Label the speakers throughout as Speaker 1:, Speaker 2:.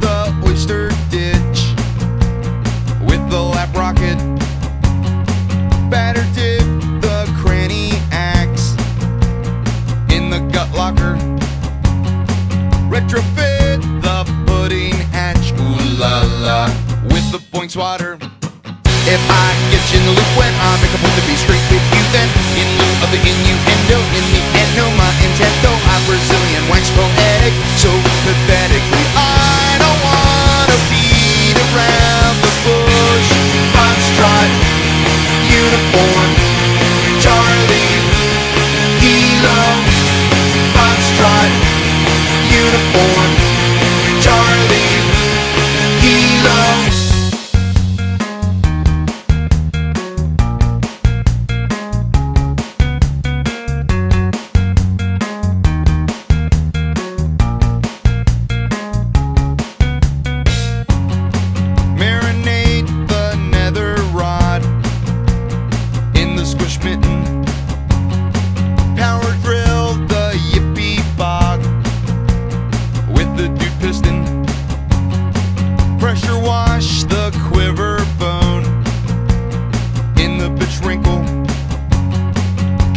Speaker 1: the ditch with the lap rocket. Batter dip the cranny axe in the gut locker. Retrofit the pudding ooh la la, with the water. If I get you in the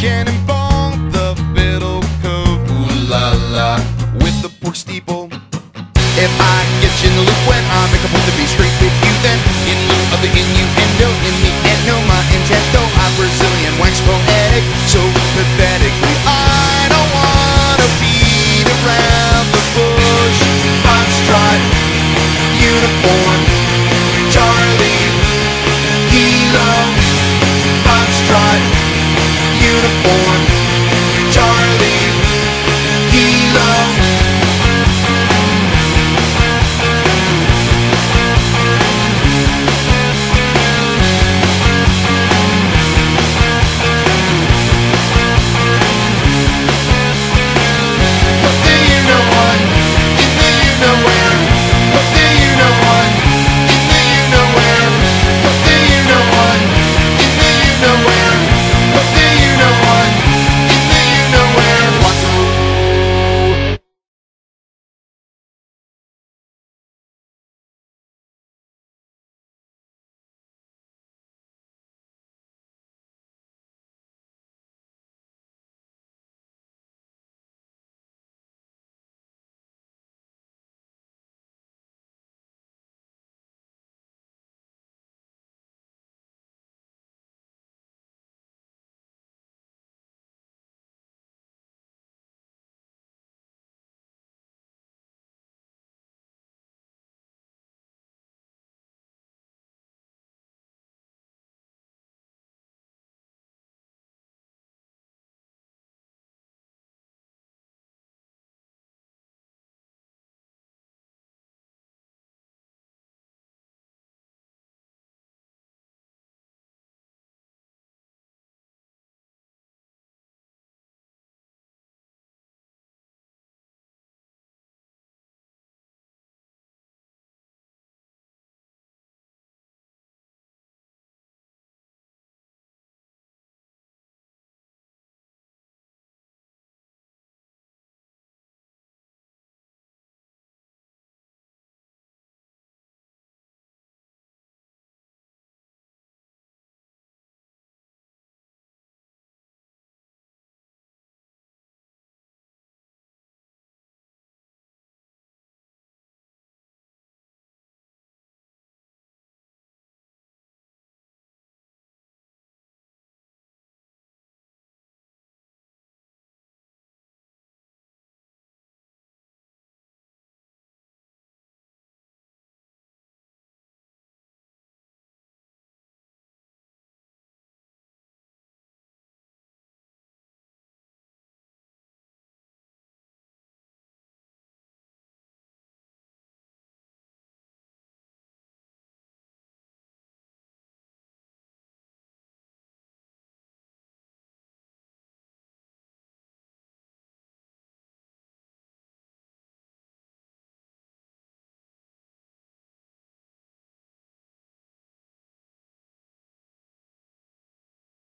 Speaker 1: Cannonball, the fiddle cove, ooh la la, with the porch steeple. If I get you in the loop when I make a point to be straight. não.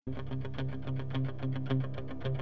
Speaker 1: Thank you.